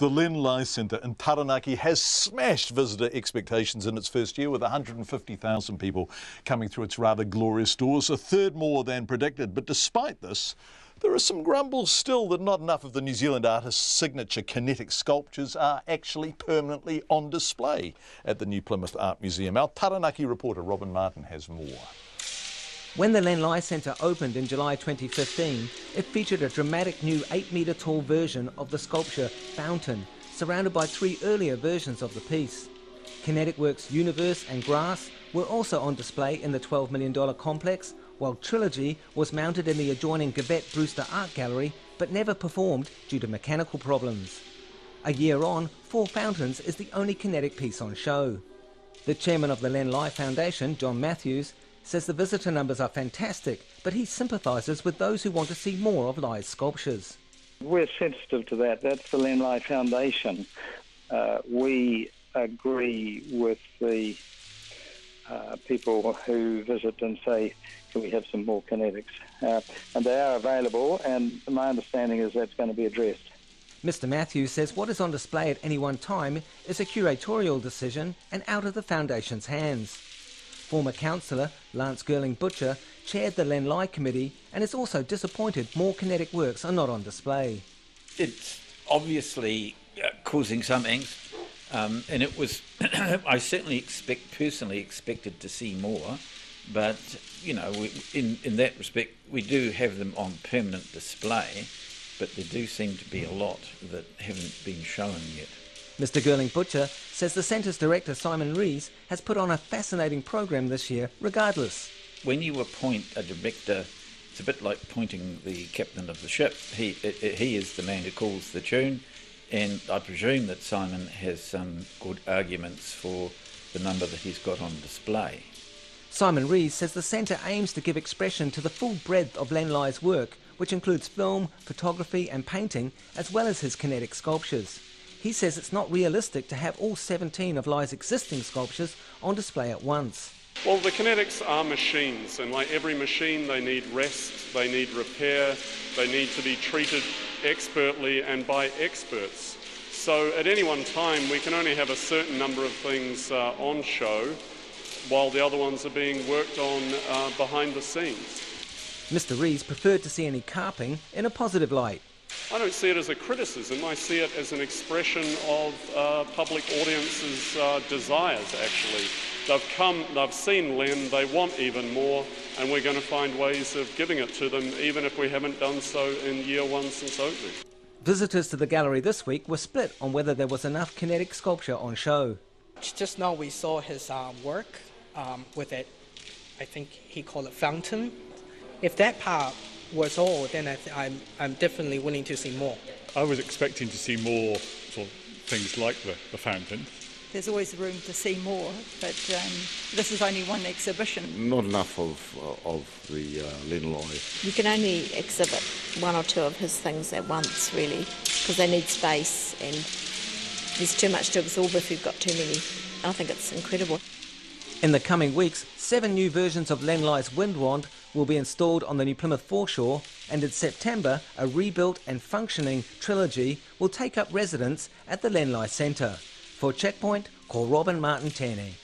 The Len Lye Centre in Taranaki has smashed visitor expectations in its first year with 150,000 people coming through its rather glorious doors, a third more than predicted. But despite this, there are some grumbles still that not enough of the New Zealand artist's signature kinetic sculptures are actually permanently on display at the New Plymouth Art Museum. Our Taranaki reporter Robin Martin has more. When the Len Lye Centre opened in July 2015, it featured a dramatic new 8 metre tall version of the sculpture Fountain, surrounded by three earlier versions of the piece. Kinetic Works Universe and Grass were also on display in the $12 million complex, while Trilogy was mounted in the adjoining Govett-Brewster Art Gallery but never performed due to mechanical problems. A year on, Four Fountains is the only kinetic piece on show. The chairman of the Len Lye Foundation, John Matthews, says the visitor numbers are fantastic, but he sympathises with those who want to see more of Lye's sculptures. We're sensitive to that. That's the Len Lye Foundation. Uh, we agree with the uh, people who visit and say, can we have some more kinetics? Uh, and they are available, and my understanding is that's going to be addressed. Mr. Matthews says what is on display at any one time is a curatorial decision and out of the Foundation's hands. Former councillor Lance Girling Butcher chaired the Len Lye Committee and is also disappointed more kinetic works are not on display. It's obviously uh, causing some angst, um, and it was. I certainly expect, personally, expected to see more, but you know, we, in in that respect, we do have them on permanent display, but there do seem to be a lot that haven't been shown yet. Mr. Girling Butcher says the Centre's director, Simon Rees, has put on a fascinating program this year, regardless. When you appoint a director, it's a bit like pointing the captain of the ship. He, he is the man who calls the tune, and I presume that Simon has some good arguments for the number that he's got on display. Simon Rees says the centre aims to give expression to the full breadth of Len Lye's work, which includes film, photography, and painting, as well as his kinetic sculptures. He says it's not realistic to have all 17 of Lye's existing sculptures on display at once. Well, the kinetics are machines, and like every machine, they need rest, they need repair, they need to be treated expertly and by experts. So at any one time, we can only have a certain number of things uh, on show while the other ones are being worked on uh, behind the scenes. Mr. Rees preferred to see any carping in a positive light. I don't see it as a criticism, I see it as an expression of uh, public audiences' uh, desires, actually. They've come, they've seen Len, they want even more, and we're going to find ways of giving it to them, even if we haven't done so in year one since opening. Visitors to the gallery this week were split on whether there was enough kinetic sculpture on show. Just now we saw his uh, work um, with it, I think he called it fountain. If that part was all, then I th- I'm, I'm definitely willing to see more. I was expecting to see more sort of things like the, the fountain. There's always room to see more, but um, this is only one exhibition. Not enough of, uh, of the uh, Len Lye. You can only exhibit one or two of his things at once, really, because they need space and there's too much to absorb if you've got too many. I think it's incredible. In the coming weeks, seven new versions of Len Wind Windwand will be installed on the New Plymouth foreshore, and in September, a rebuilt and functioning trilogy will take up residence at the Len Lye Centre. For Checkpoint, call Robin Martin Tene.